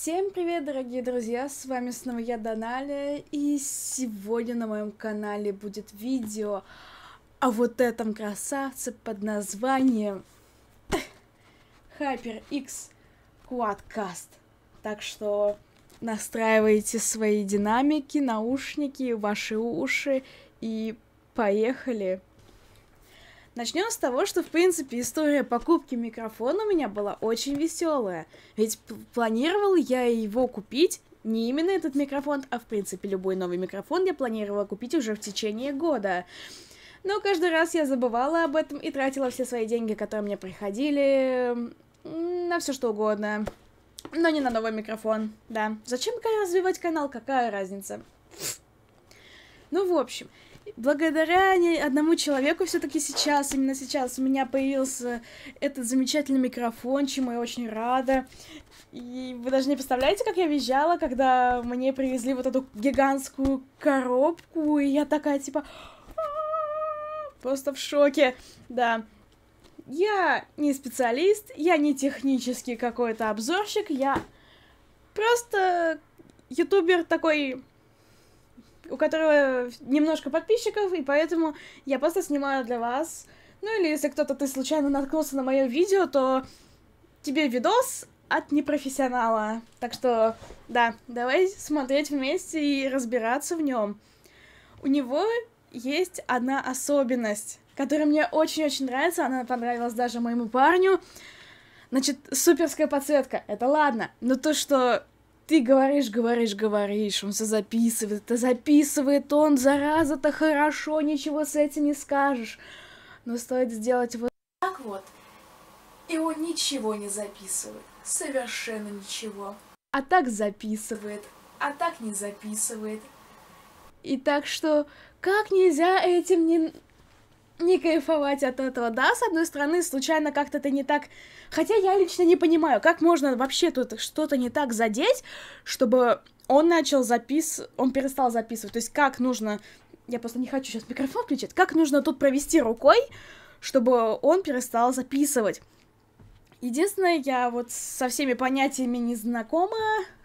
Всем привет, дорогие друзья, с вами снова я, Доналя, и сегодня на моем канале будет видео о вот этом красавце под названием HyperX Quadcast. Так что настраивайте свои динамики, наушники, ваши уши и поехали! Начнем с того, что, в принципе, история покупки микрофона у меня была очень веселая. Ведь планировал я его купить не именно этот микрофон, а, в принципе, любой новый микрофон я планировала купить уже в течение года. Но каждый раз я забывала об этом и тратила все свои деньги, которые мне приходили, на все что угодно. Но не на новый микрофон, да. Зачем развивать канал, какая разница? Ну, в общем, благодаря одному человеку все-таки сейчас, именно сейчас у меня появился этот замечательный микрофон, чему я очень рада. И вы даже не представляете, как я визжала, когда мне привезли вот эту гигантскую коробку, и я такая типа просто в шоке, да. Я не специалист, я не технический какой-то обзорщик, я просто ютубер такой у которого немножко подписчиков, и поэтому я просто снимаю для вас. Ну или если кто-то ты случайно наткнулся на мое видео, то тебе видос от непрофессионала. Так что, да, давай смотреть вместе и разбираться в нем. У него есть одна особенность, которая мне очень-очень нравится, она понравилась даже моему парню. Значит, суперская подсветка, это ладно, но то, что ты говоришь, говоришь, говоришь, он все записывает, это записывает он, зараза-то хорошо, ничего с этим не скажешь. Но стоит сделать вот так вот, и он ничего не записывает, совершенно ничего. А так записывает, а так не записывает. И так что, как нельзя этим не не кайфовать от этого. Да, с одной стороны, случайно как-то это не так... Хотя я лично не понимаю, как можно вообще тут что-то не так задеть, чтобы он начал запис... Он перестал записывать. То есть как нужно... Я просто не хочу сейчас микрофон включить. Как нужно тут провести рукой, чтобы он перестал записывать. Единственное, я вот со всеми понятиями не знакома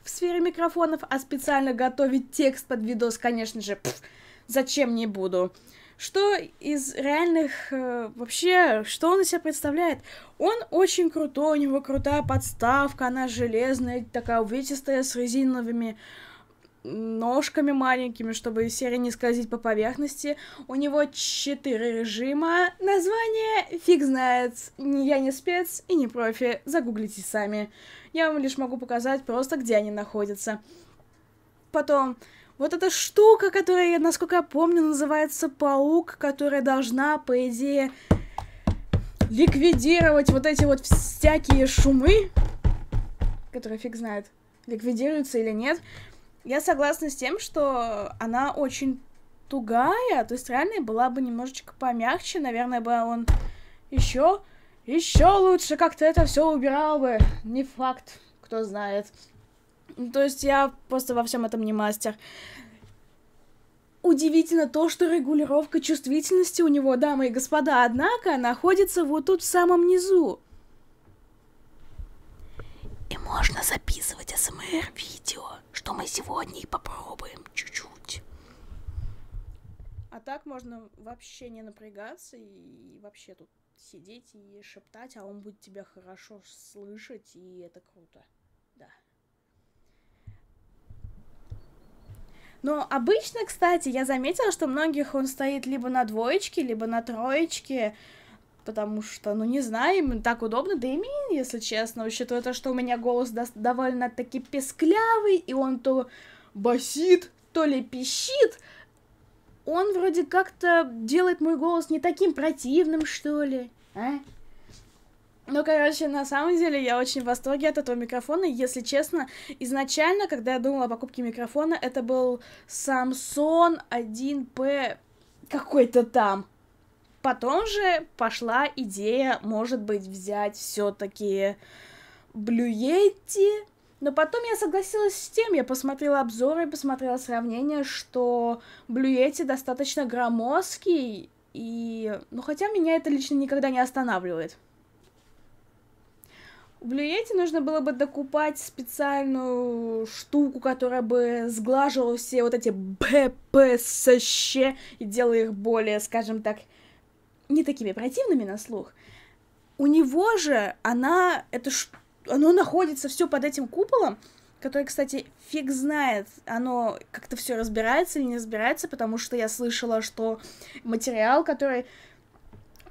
в сфере микрофонов, а специально готовить текст под видос, конечно же, пф, зачем не буду. Что из реальных... Э, вообще, что он из себя представляет? Он очень крутой, у него крутая подставка, она железная, такая увесистая, с резиновыми ножками маленькими, чтобы серия не скользить по поверхности. У него четыре режима. Название фиг знает. Я не спец и не профи. Загуглите сами. Я вам лишь могу показать просто, где они находятся. Потом вот эта штука, которая, насколько я помню, называется паук, которая должна, по идее, ликвидировать вот эти вот всякие шумы, которые фиг знает, ликвидируются или нет. Я согласна с тем, что она очень тугая, то есть реально была бы немножечко помягче, наверное, бы он еще, еще лучше как-то это все убирал бы. Не факт, кто знает. То есть я просто во всем этом не мастер. Удивительно то, что регулировка чувствительности у него, дамы и господа, однако, находится вот тут в самом низу. И можно записывать СМР-видео, что мы сегодня и попробуем чуть-чуть. А так можно вообще не напрягаться и вообще тут сидеть и шептать, а он будет тебя хорошо слышать, и это круто. Но обычно, кстати, я заметила, что многих он стоит либо на двоечке, либо на троечке, потому что, ну, не знаю, им так удобно, да и мне, если честно, учитывая то, что у меня голос довольно-таки песклявый, и он то басит, то ли пищит, он вроде как-то делает мой голос не таким противным, что ли, а? Ну, короче, на самом деле я очень в восторге от этого микрофона. Если честно, изначально, когда я думала о покупке микрофона, это был Samsung 1P какой-то там. Потом же пошла идея, может быть, взять все-таки Blue Yeti. Но потом я согласилась с тем, я посмотрела обзоры, посмотрела сравнение, что Blue Yeti достаточно громоздкий, и... Ну, хотя меня это лично никогда не останавливает. У Blue нужно было бы докупать специальную штуку, которая бы сглаживала все вот эти БПСЩ и делала их более, скажем так, не такими противными на слух. У него же она, это ш... оно находится все под этим куполом, который, кстати, фиг знает, оно как-то все разбирается или не разбирается, потому что я слышала, что материал, который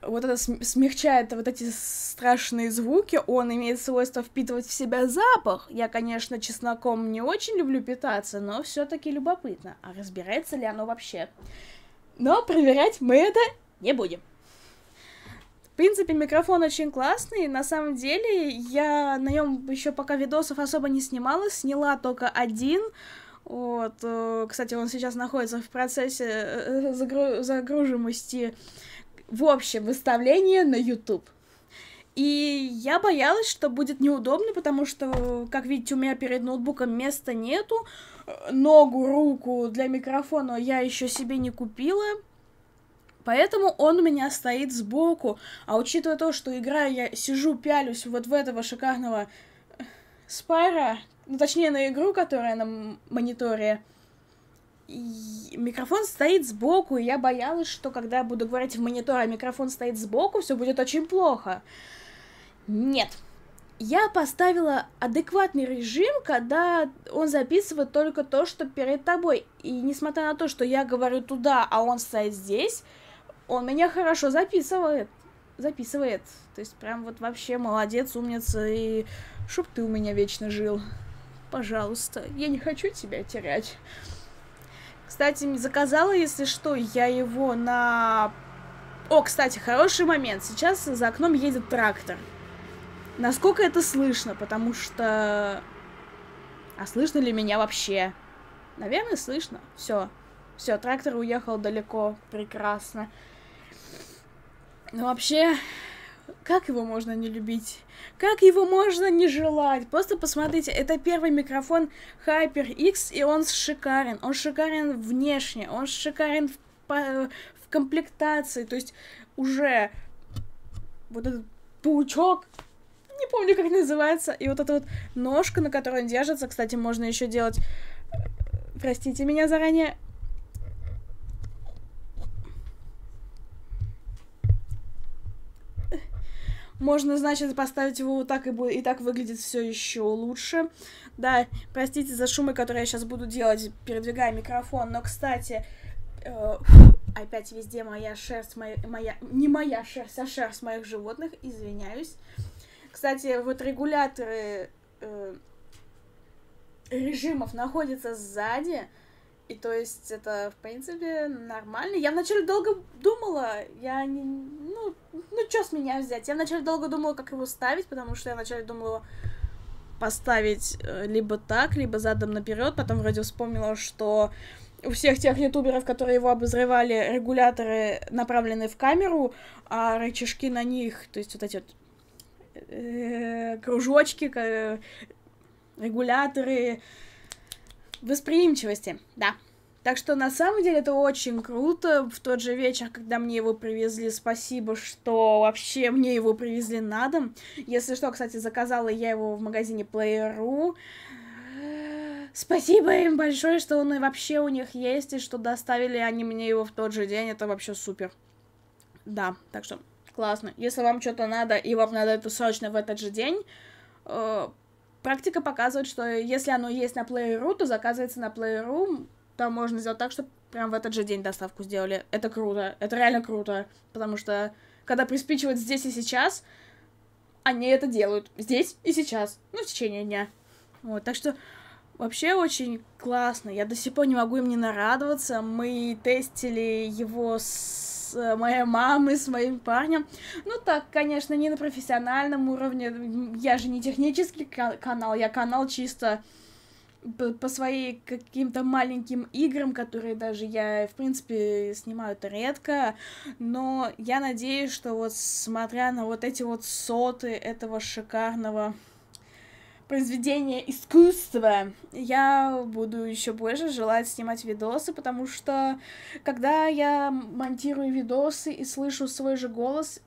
вот это смягчает вот эти страшные звуки, он имеет свойство впитывать в себя запах. Я, конечно, чесноком не очень люблю питаться, но все-таки любопытно, а разбирается ли оно вообще. Но проверять мы это не будем. В принципе, микрофон очень классный. На самом деле, я на нем еще пока видосов особо не снимала, сняла только один. Вот, э, кстати, он сейчас находится в процессе э, загру- загружимости в общем выставление на YouTube. И я боялась, что будет неудобно, потому что, как видите, у меня перед ноутбуком места нету. Ногу, руку для микрофона я еще себе не купила. Поэтому он у меня стоит сбоку. А учитывая то, что играю, я сижу, пялюсь вот в этого шикарного спайра, ну, точнее, на игру, которая на мониторе, микрофон стоит сбоку, и я боялась, что когда я буду говорить в монитор, а микрофон стоит сбоку, все будет очень плохо. Нет. Я поставила адекватный режим, когда он записывает только то, что перед тобой. И несмотря на то, что я говорю туда, а он стоит здесь, он меня хорошо записывает. Записывает. То есть прям вот вообще молодец, умница, и чтоб ты у меня вечно жил. Пожалуйста, я не хочу тебя терять. Кстати, заказала, если что, я его на... О, кстати, хороший момент. Сейчас за окном едет трактор. Насколько это слышно, потому что... А слышно ли меня вообще? Наверное, слышно. Все. Все, трактор уехал далеко. Прекрасно. Ну, вообще, как его можно не любить? Как его можно не желать? Просто посмотрите, это первый микрофон HyperX, и он шикарен. Он шикарен внешне, он шикарен в, по, в комплектации. То есть уже вот этот паучок, не помню, как называется, и вот эта вот ножка, на которой он держится, кстати, можно еще делать... Простите меня заранее, Можно, значит, поставить его вот так, и, будет, и так выглядит все еще лучше. Да, простите за шумы, которые я сейчас буду делать, передвигая микрофон. Но, кстати, э, опять везде моя шерсть, моя, моя, не моя шерсть, а шерсть моих животных, извиняюсь. Кстати, вот регуляторы э, режимов находятся сзади. И то есть это, в принципе, нормально. Я вначале долго думала, я не... Ну, ну что с меня взять? Я вначале долго думала, как его ставить, потому что я вначале думала поставить э, либо так, либо задом наперед. Потом вроде вспомнила, что у всех тех ютуберов, которые его обозревали, регуляторы направлены в камеру, а рычажки на них, то есть вот эти вот э, кружочки, регуляторы, восприимчивости, да. Так что на самом деле это очень круто. В тот же вечер, когда мне его привезли, спасибо, что вообще мне его привезли на дом. Если что, кстати, заказала я его в магазине Player.ru. Спасибо им большое, что он и вообще у них есть, и что доставили они мне его в тот же день. Это вообще супер. Да, так что классно. Если вам что-то надо, и вам надо это срочно в этот же день, э, практика показывает, что если оно есть на Player.ru, то заказывается на Player.ru, там можно сделать так, чтобы прям в этот же день доставку сделали. Это круто, это реально круто, потому что когда приспичивают здесь и сейчас, они это делают здесь и сейчас, ну, в течение дня. Вот, так что вообще очень классно. Я до сих пор не могу им не нарадоваться. Мы тестили его с с моей мамой, с моим парнем. Ну так, конечно, не на профессиональном уровне. Я же не технический канал, я канал чисто по, по своей каким-то маленьким играм, которые даже я, в принципе, снимаю это редко, но я надеюсь, что вот смотря на вот эти вот соты этого шикарного произведение искусства, я буду еще больше желать снимать видосы, потому что когда я монтирую видосы и слышу свой же голос,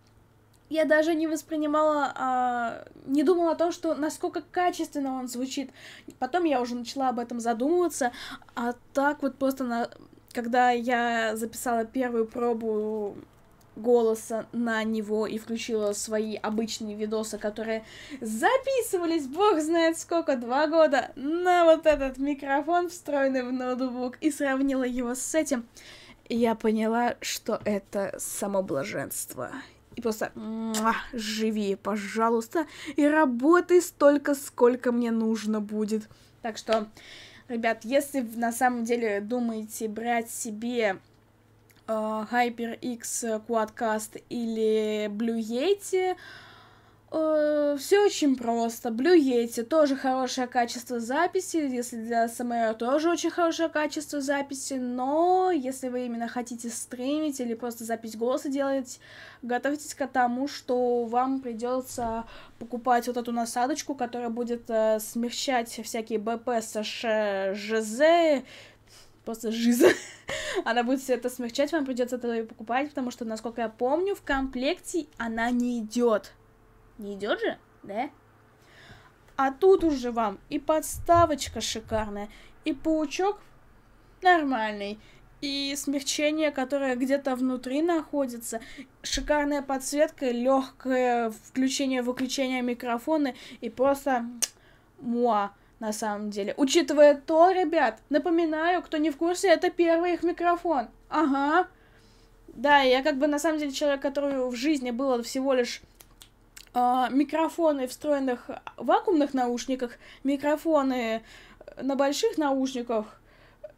я даже не воспринимала, а, не думала о том, что насколько качественно он звучит. Потом я уже начала об этом задумываться, а так вот просто на, когда я записала первую пробу голоса на него и включила свои обычные видосы, которые записывались, бог знает сколько, два года, на вот этот микрофон, встроенный в ноутбук, и сравнила его с этим, я поняла, что это само блаженство. И просто живи, пожалуйста, и работай столько, сколько мне нужно будет. Так что, ребят, если на самом деле думаете брать себе HyperX Quadcast или Blue Yeti, Uh, все очень просто. Blue Yeti тоже хорошее качество записи, если для СМР тоже очень хорошее качество записи, но если вы именно хотите стримить или просто запись голоса делать, готовьтесь к тому, что вам придется покупать вот эту насадочку, которая будет uh, смягчать всякие БП, СШ, ЖЗ, просто жиза. она будет все это смягчать, вам придется это покупать, потому что, насколько я помню, в комплекте она не идет. Не идет же, да? А тут уже вам и подставочка шикарная, и паучок нормальный, и смягчение, которое где-то внутри находится, шикарная подсветка, легкое включение-выключение микрофона и просто муа на самом деле. Учитывая то, ребят, напоминаю, кто не в курсе, это первый их микрофон. Ага. Да, я как бы на самом деле человек, который в жизни было всего лишь э, микрофоны встроенных вакуумных наушниках, микрофоны на больших наушниках,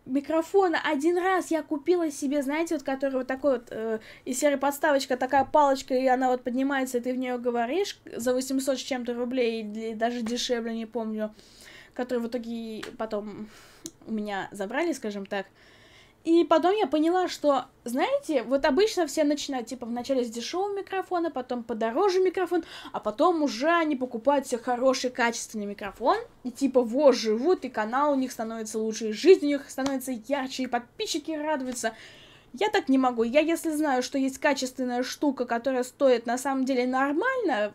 микрофона один раз я купила себе, знаете, вот который вот такой вот э, из серой подставочка, такая палочка, и она вот поднимается, и ты в нее говоришь за 800 с чем-то рублей, или даже дешевле, не помню. Который в итоге потом у меня забрали, скажем так. И потом я поняла, что, знаете, вот обычно все начинают, типа, вначале с дешевого микрофона, потом подороже микрофон, а потом уже они покупают себе хороший, качественный микрофон, и типа, вот, живут, и канал у них становится лучше, и жизнь у них становится ярче, и подписчики радуются. Я так не могу. Я, если знаю, что есть качественная штука, которая стоит на самом деле нормально,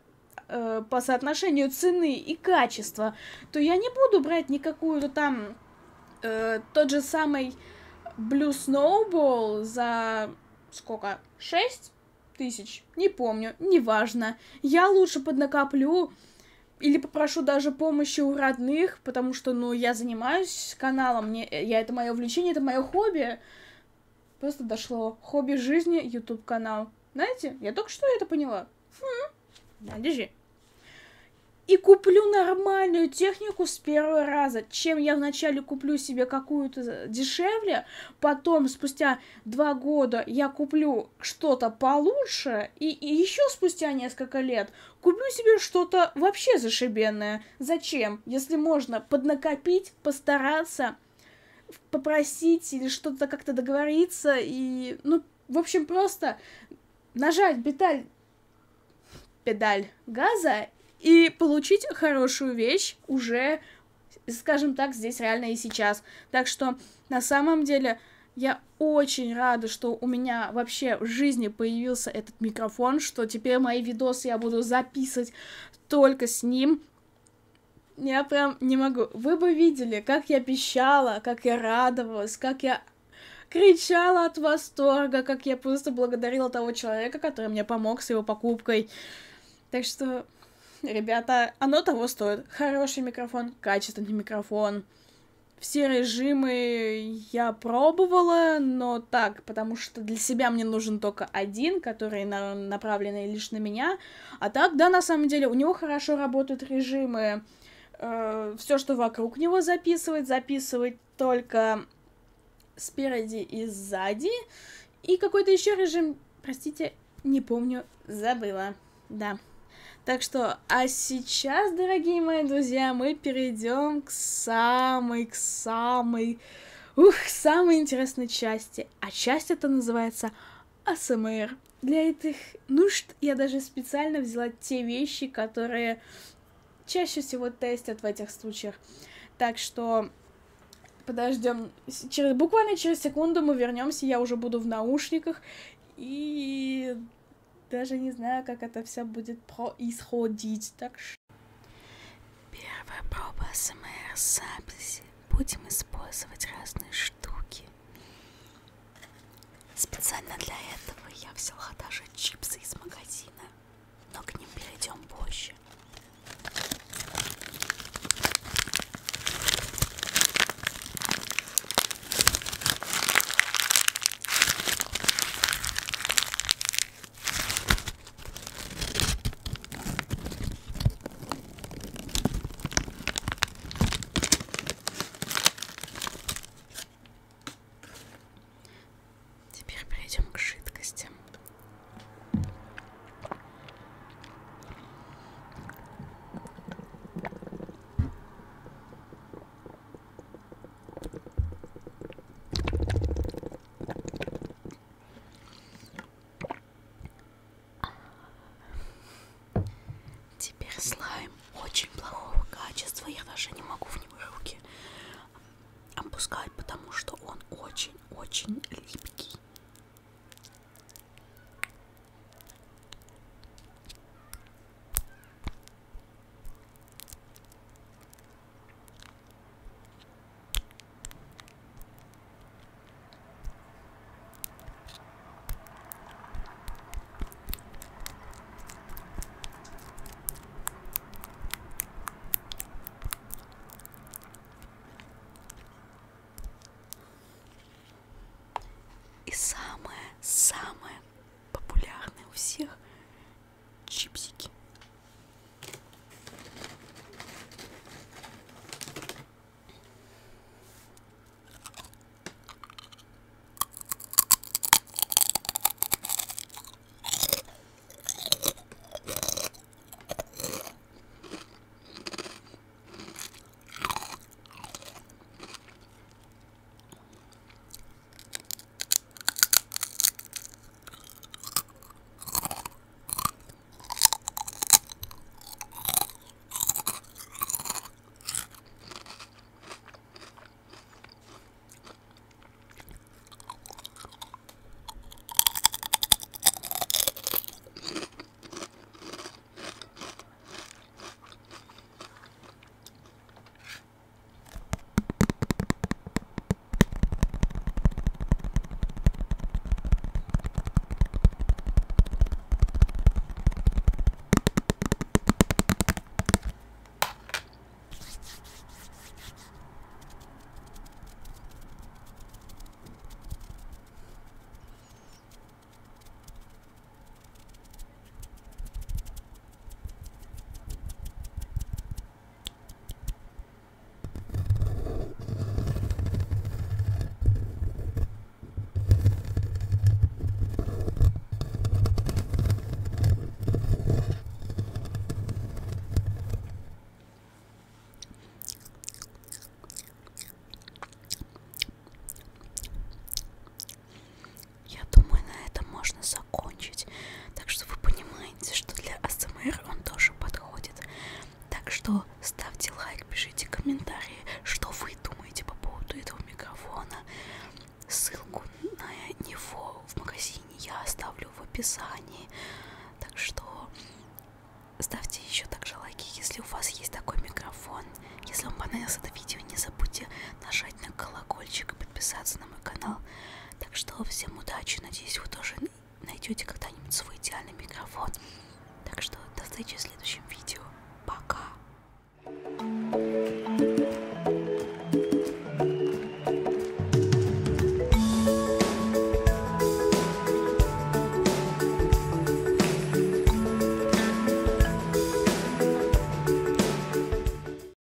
э, по соотношению цены и качества, то я не буду брать никакую-то там э, тот же самый Blue Snowball за сколько? 6 тысяч? Не помню, неважно. Я лучше поднакоплю или попрошу даже помощи у родных, потому что, ну, я занимаюсь каналом, мне, я, это мое увлечение, это мое хобби. Просто дошло. Хобби жизни, YouTube канал. Знаете, я только что это поняла. Хм. Да, держи и куплю нормальную технику с первого раза, чем я вначале куплю себе какую-то дешевле, потом спустя два года я куплю что-то получше, и, и еще спустя несколько лет куплю себе что-то вообще зашибенное. Зачем? Если можно поднакопить, постараться, попросить или что-то как-то договориться, и, ну, в общем, просто нажать педаль, педаль газа и получить хорошую вещь уже, скажем так, здесь реально и сейчас. Так что на самом деле я очень рада, что у меня вообще в жизни появился этот микрофон, что теперь мои видосы я буду записывать только с ним. Я прям не могу. Вы бы видели, как я пищала, как я радовалась, как я кричала от восторга, как я просто благодарила того человека, который мне помог с его покупкой. Так что ребята, оно того стоит. Хороший микрофон, качественный микрофон. Все режимы я пробовала, но так, потому что для себя мне нужен только один, который на, направленный лишь на меня. А так, да, на самом деле, у него хорошо работают режимы. Э, все, что вокруг него записывать, записывать только спереди и сзади. И какой-то еще режим, простите, не помню, забыла. Да. Так что, а сейчас, дорогие мои друзья, мы перейдем к самой, к самой, ух, самой интересной части. А часть это называется АСМР. Для этих нужд я даже специально взяла те вещи, которые чаще всего тестят в этих случаях. Так что подождем. Через, буквально через секунду мы вернемся, я уже буду в наушниках. И даже не знаю, как это все будет происходить. Так что... Первая проба СМР записи. Будем использовать разные штуки. Специально для этого я взяла даже чипсы из магазина, но к ним перейдем позже. Что ставьте еще также лайки, если у вас есть такой микрофон. Если вам понравилось это видео, не забудьте нажать на колокольчик и подписаться на мой канал. Так что всем удачи, надеюсь, вы тоже найдете когда-нибудь свой идеальный микрофон. Так что до встречи в следующем